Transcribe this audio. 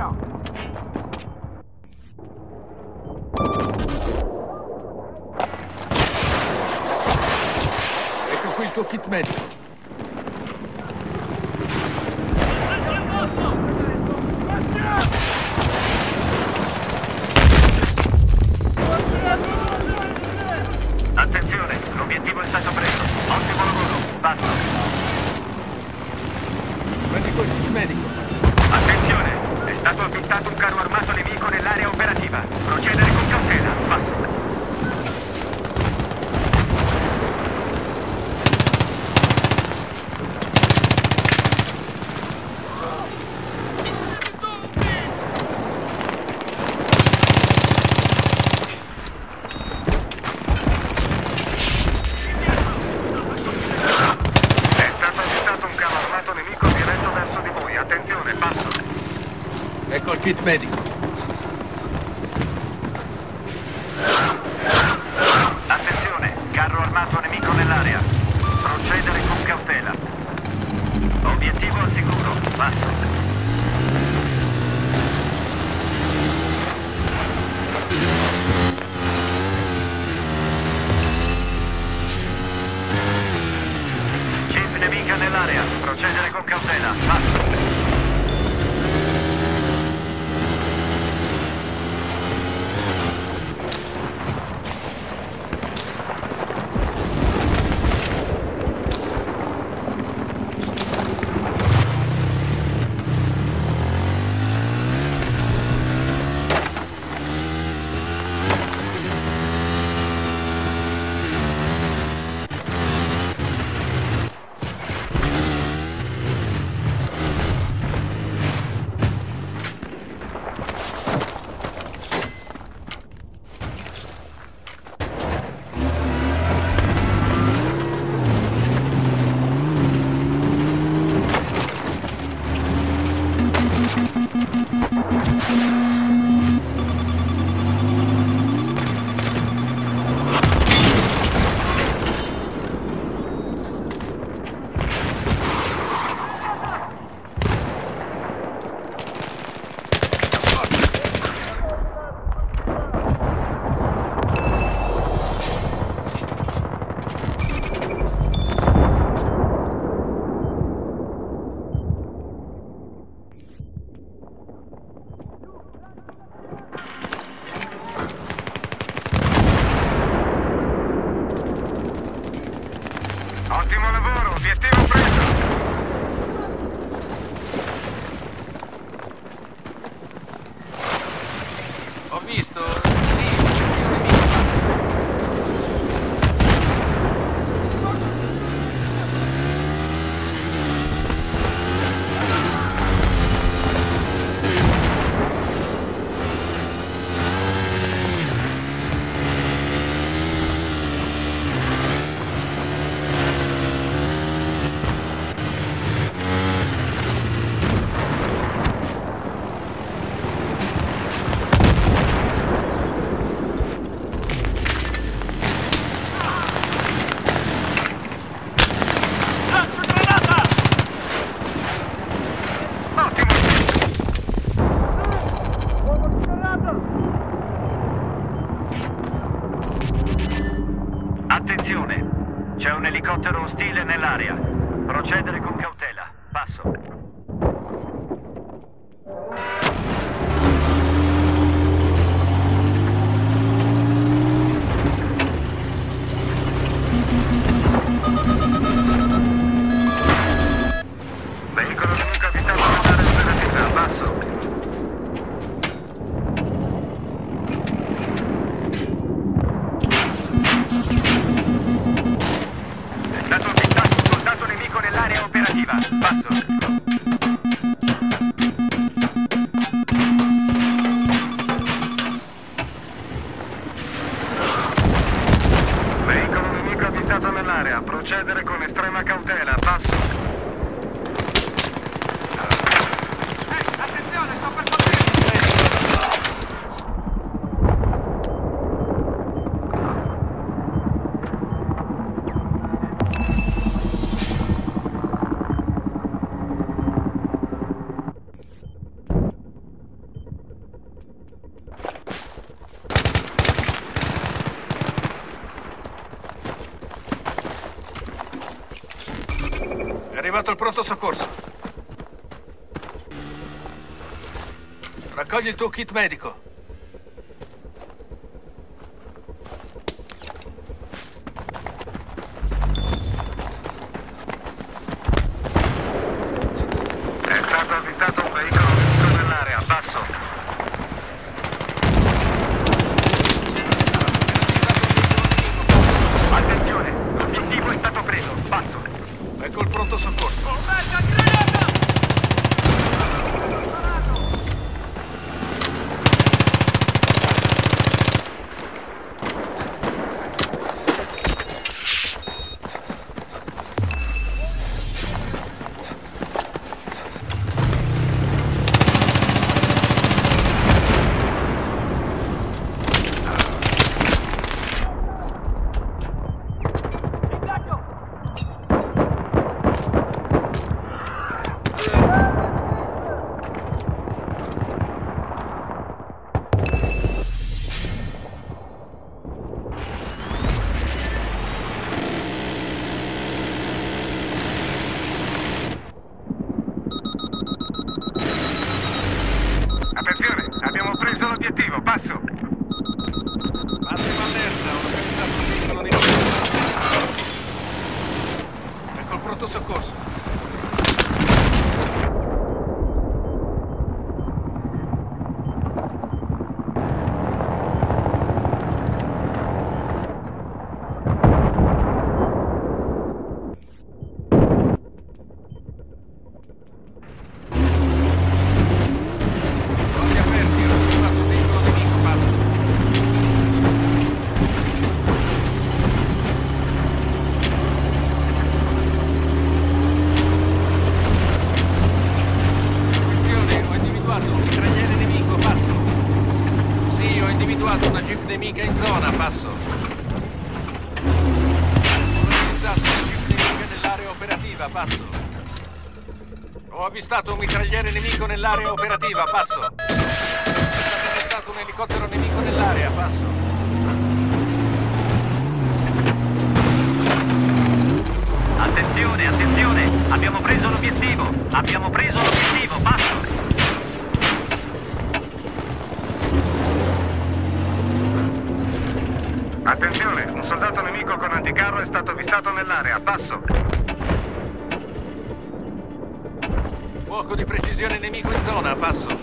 Ecco qui il tuo kit medico. un elicottero ostile nell'area. Procedere con cautela. Passo. Procedere con estrema cautela, passo soccorso. Raccogli il tuo kit medico. Nemica in zona, passo. Una jeep nemica nell'area operativa, passo. Ho avvistato un mitragliere nemico nell'area operativa, passo. È stato avvistato un elicottero nemico nell'area, passo. Attenzione, attenzione! Abbiamo preso l'obiettivo! Abbiamo preso l'obiettivo! Passo! Attenzione, un soldato nemico con anticarro è stato avvistato nell'area. Passo! Fuoco di precisione nemico in zona, passo.